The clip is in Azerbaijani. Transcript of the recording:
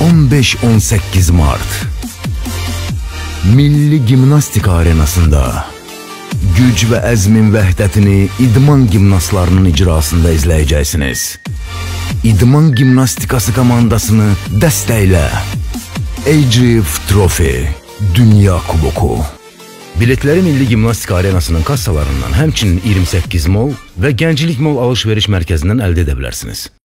15-18 mart Milli Gimnastika Arenasında güc və əzmin vəhdətini idman gimnastlarının icrasında izləyəcəksiniz. İdman gimnastikası komandasını dəstəklə AGF Trophy Dünya Kuboku Biletləri Milli Gimnastika Arenasının kassalarından, həmçinin 28 Mall və Gənclik Mall alış-veriş mərkəzindən əldə edə bilərsiniz.